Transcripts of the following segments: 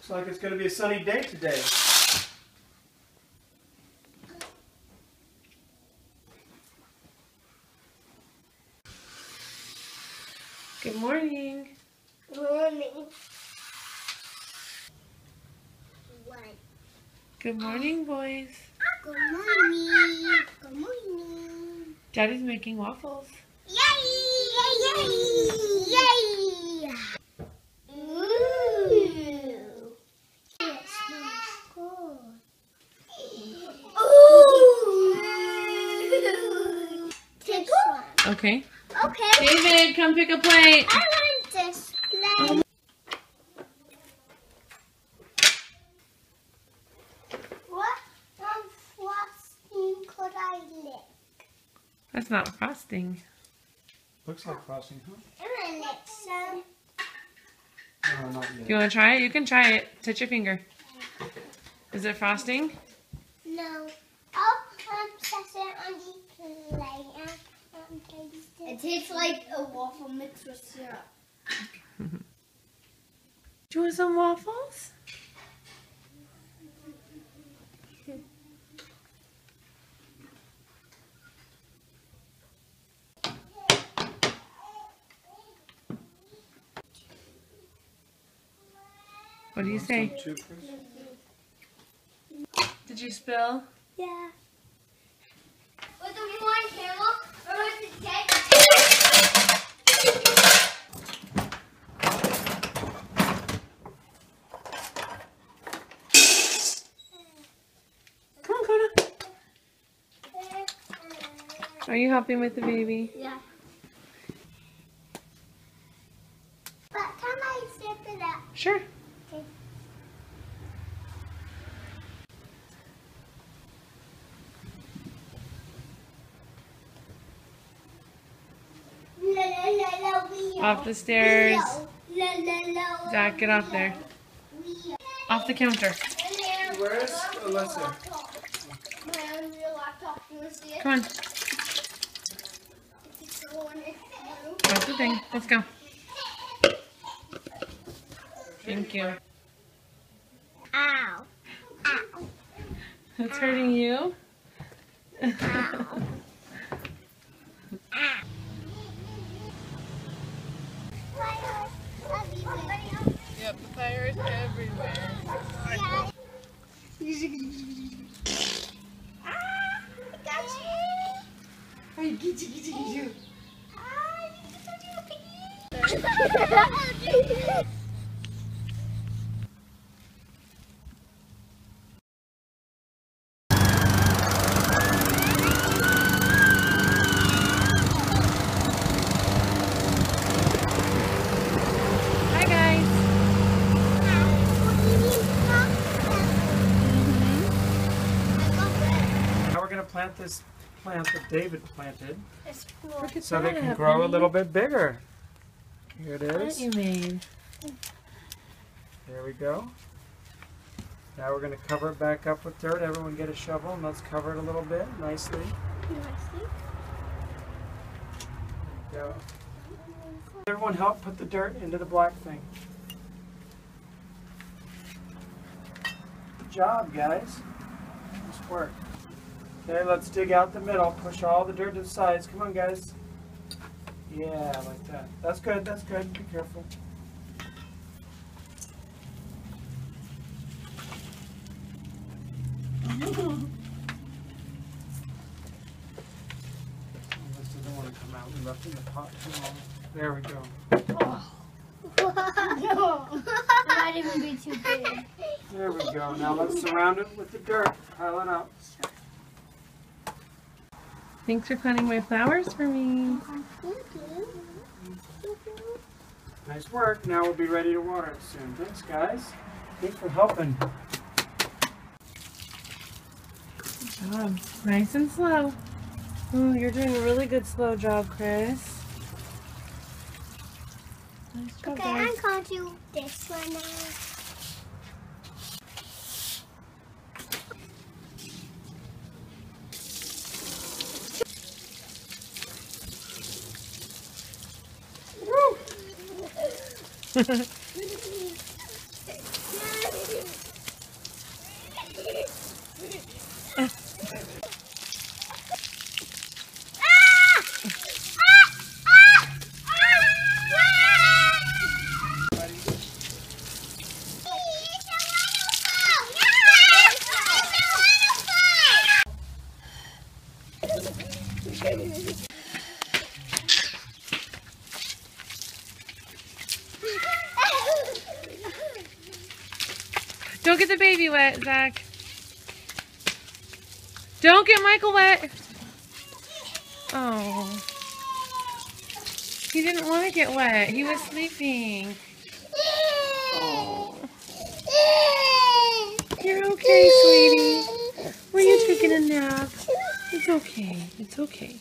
Looks like it's going to be a sunny day today. Good morning. Morning. One. Good morning, boys. Good morning. Good morning. Daddy's making waffles. Yay! Yay! Yay! Yay! Ooh. It smells good. Ooh. This one. Okay. Okay. David, come pick a plate. I want this plate. What um, frosting could I lick? That's not frosting. Looks like frosting, huh? I'm gonna lick some. No, not yet. you want to try it? You can try it. Touch your finger. Is it frosting? No. I'll um, set it on the plate and um, taste It it. tastes like a waffle mixed with syrup. Do you want some waffles? What do you say? Some too, Chris? Did you spill? Yeah. What do we want, camel? Or was it dead? Come on, Coda. Are you helping with the baby? Yeah. But can I sip it up? Sure. La la la la we Off the stairs. La la la. Zach, get off there. Off the counter. Where's Alyssa? My own real laptop. You want to see it? Come on. It's the one next to you. That's the thing. Let's go. Thank you. Ow. Ow. It's hurting you? Ow. Yep, the fire is everywhere. Hi guys. Now we're going to plant this plant that David planted so they can grow a little bit bigger. Here it That is. you made. There we go. Now we're going to cover it back up with dirt. Everyone get a shovel and let's cover it a little bit nicely. Go. Everyone help put the dirt into the black thing. Good job, guys. Nice work. Okay, let's dig out the middle. Push all the dirt to the sides. Come on, guys. Yeah, like that. That's good. That's good. Be careful. This doesn't want to come out. We left in the pot too long. There we go. Oh. No. Might even be too big. There we go. Now let's surround it with the dirt. Pile it up. Thanks for planting my flowers for me. Nice work. Now we'll be ready to water it soon. Thanks, guys. Thanks for helping. Good job. Nice and slow. Oh, you're doing a really good slow job, Chris. Nice job, Okay, I'm going to do this one now. あっ。Zach. Don't get Michael wet. Oh. He didn't want to get wet. He was sleeping. Oh. You're okay, sweetie. Were you taking a nap? It's okay. It's okay.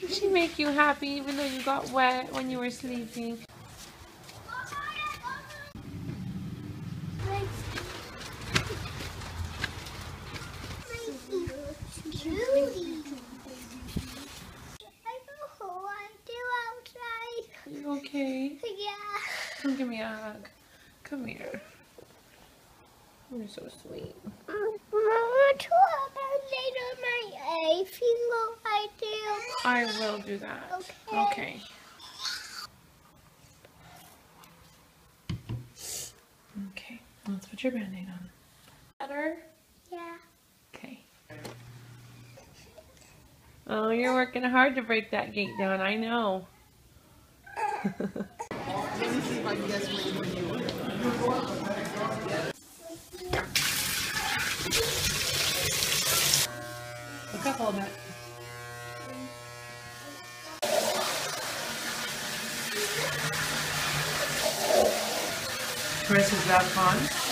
Did she make you happy even though you got wet when you were sleeping? You okay? Come give me a hug. Come here. You're so sweet. I will do that. Okay. Okay. Okay. Let's put your band-aid on. Better? Yeah. Okay. Oh, you're working hard to break that gate down. I know. A little bit. Chris, is that fun?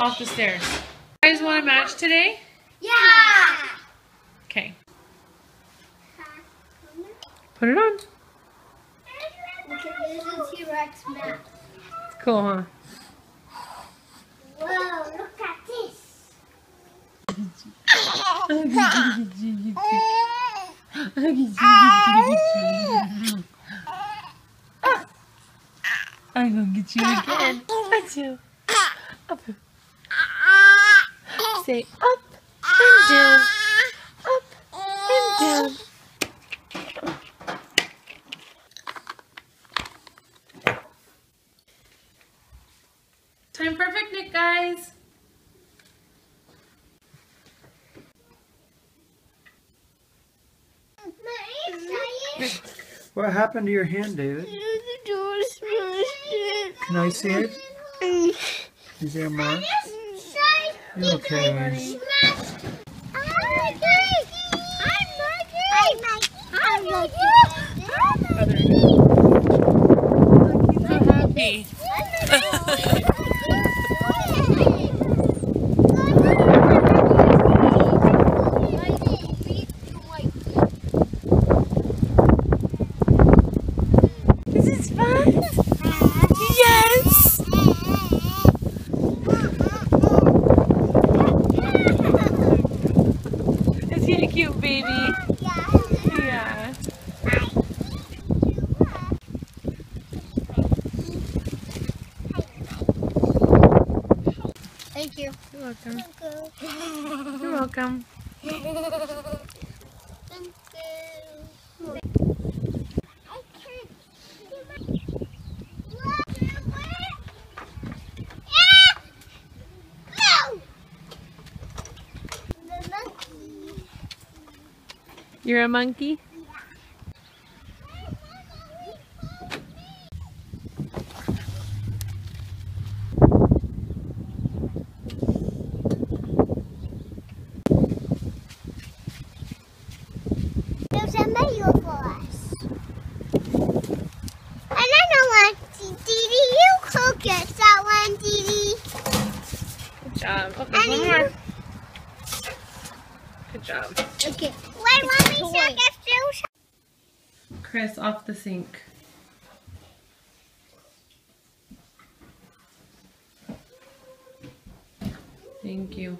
Off the stairs. You guys want a match today? Yeah. Okay. Put it on. Okay, this is T-Rex map. It's cool, huh? Whoa, look at this. I'm gonna get you again. Got you. Up. Say up and down. Up and down. Time for a picnic, guys. What happened to your hand, David? Can I see it? Is there a mark? You okay? So happy. This is fun. Yes. Is he a cute baby? Yeah. Thank you. You're welcome. You're welcome. You're a monkey? There's a menu for us. And I know one. Didi, you cook it, that one, Didi. Good job. Oh, And one more. Good job. Okay. Wait, let me check if you Chris, off the sink. Thank you.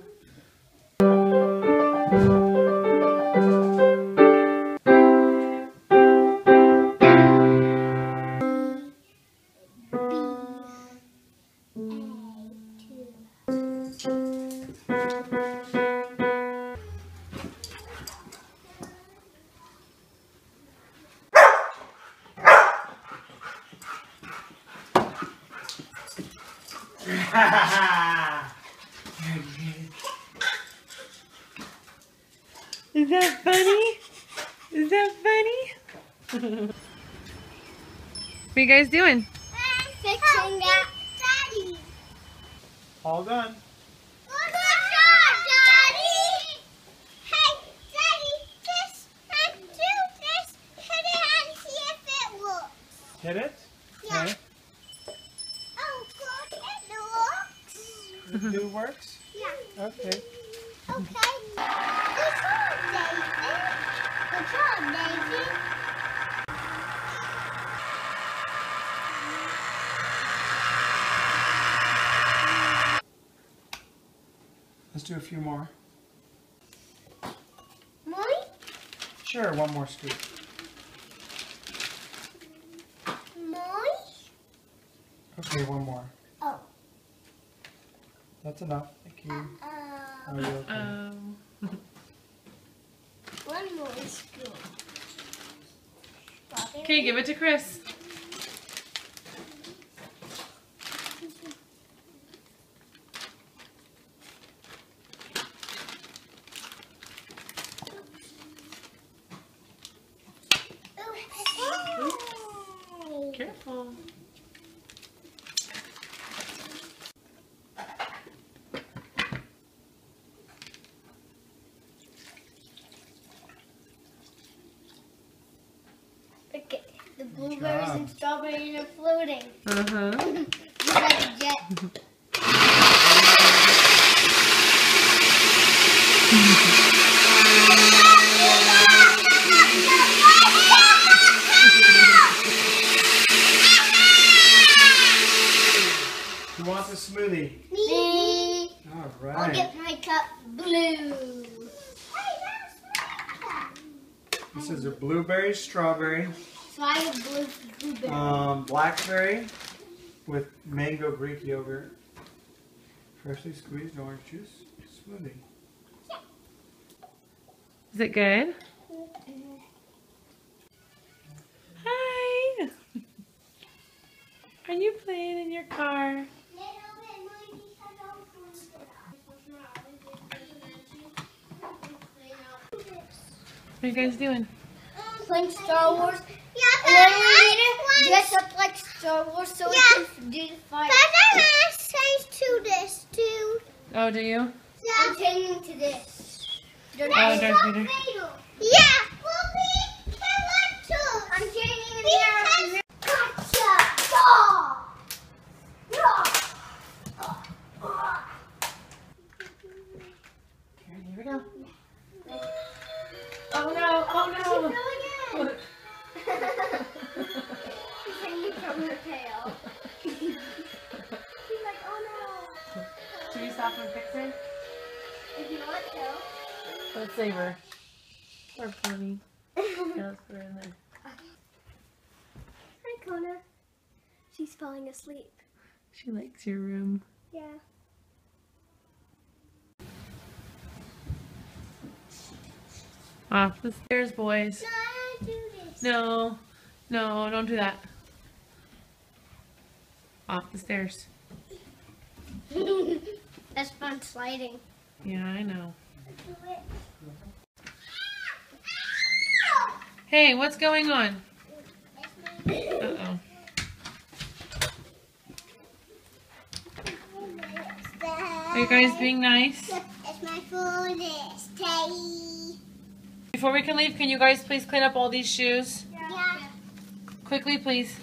Is that funny? Is that funny? what are you guys doing? Fixing that. Daddy. All done. Good job, Daddy. Hey, Daddy, this and do this. Hit it and see if it works. Hit it. Yeah. Okay. Oh, good. It works. Do works. Yeah. Okay. Okay. Good job, David. Good job, David. Let's do a few more. Mommy? Sure, one more scoop. Mommy? Okay, one more. Oh. That's enough. Thank you. Uh, Are you okay? Um, one more scoop. okay, give it to Chris. Oh. Careful. Okay, the blueberries job. and strawberries are floating. Uh huh. Just like a jet. Who wants a smoothie? Me. All I'll get my cup blue. This is a blueberry, strawberry, So I have blue blueberry. um, blackberry with mango Greek yogurt, freshly squeezed orange juice smoothie. Is it good? Hi. Are you playing in your car? What are you guys doing? Playing Star Wars. Yeah, And then we need to dress up like Star Wars so Yeah. we can do the fight. But I says to this too. Oh, do you? I'm changing to this. Don't Oh, I- Darth Vader. Yeah. Well, we can to. Let's save her. Poor pony. Yeah, let's put her in there. Hi, Kona. She's falling asleep. She likes your room. Yeah. Off the stairs, boys. No, I do this. No, no, don't do that. Off the stairs. That's fun sliding. Yeah, I know. Do it. Hey, what's going on? Uh-oh. Are you guys being nice? It's my fullest day. Before we can leave, can you guys please clean up all these shoes? Yeah. Quickly, please.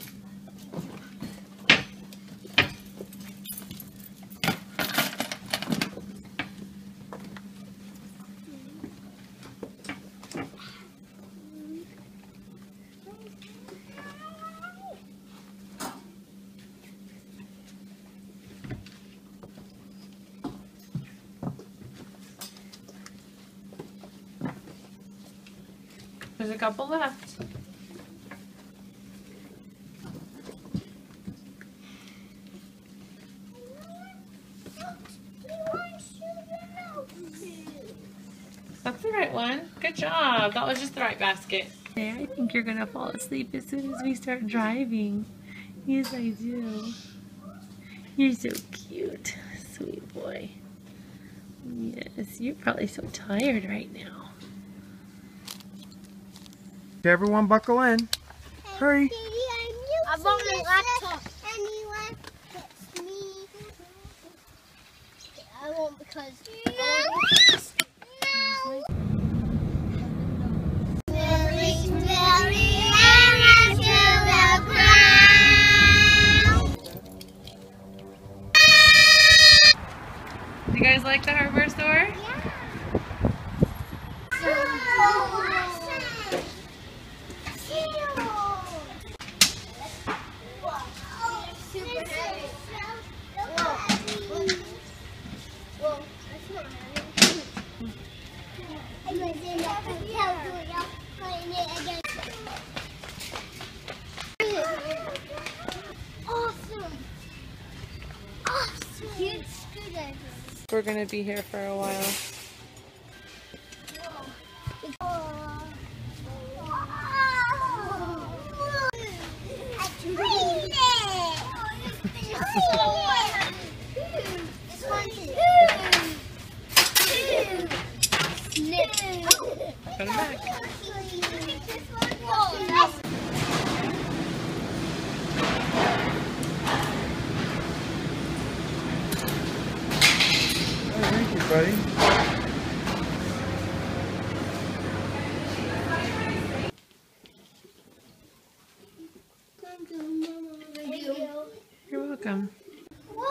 There's a couple left. That's the right one. Good job. That was just the right basket. I think you're gonna fall asleep as soon as we start driving. Yes, I do. You're so cute. Sweet boy. Yes, you're probably so tired right now. Everyone buckle in. Hurry. I brought my laptop. Anyone gets me. I won't because. No. Very, very near to the ground. You guys like the hardware store? So awesome. Super heavy. Whoa, that's not heavy. I'm gonna do that. Tell Julia, putting it against. Awesome. Awesome. Huge screwdriver. We're gonna be here for a while. Put 'em back. thank you, buddy. You're welcome. Whoa,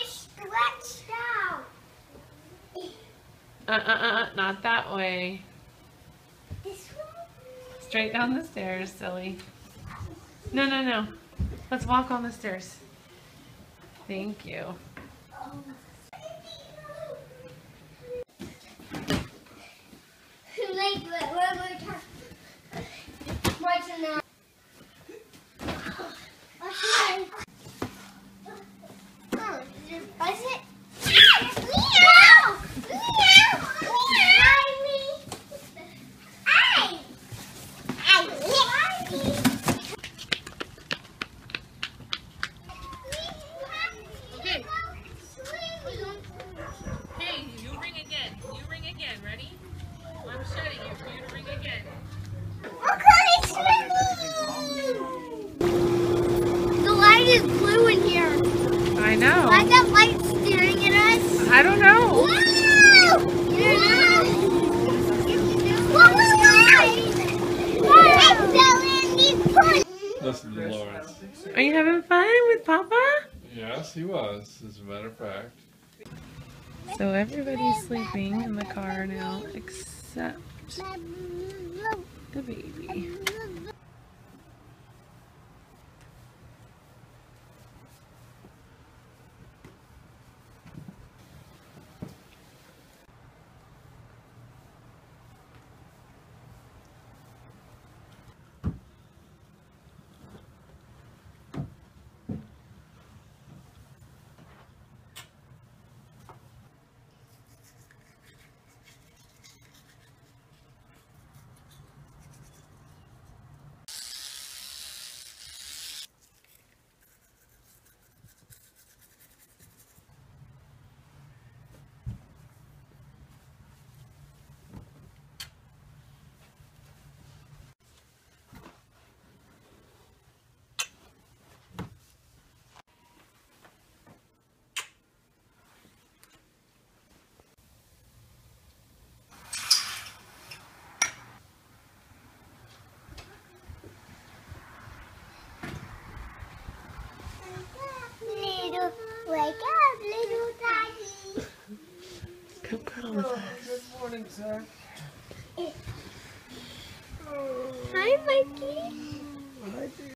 it's stretched out. Uh, uh, uh, uh, not that way. This one? Straight down the stairs, silly. No, no, no. Let's walk on the stairs. Thank you. Like, one more time. My turn now. Okay. Oh, is it? Is it? Meow! Meow! Meow! me. Ay! Ay, me. Okay. Hey, you ring again. You ring again. Ready? I'm shutting you for you to ring again. The light is blue in here. I know. Why is that light staring at us? I don't know. Wow! What was that? Listen to Lawrence. Are you having fun with Papa? Yes, he was, as a matter of fact. So everybody's sleeping in the car now except the baby. Little, wake up, little daddy. Come cuddle with us. Good morning, Zach. Hi, Mikey. Hi, dear.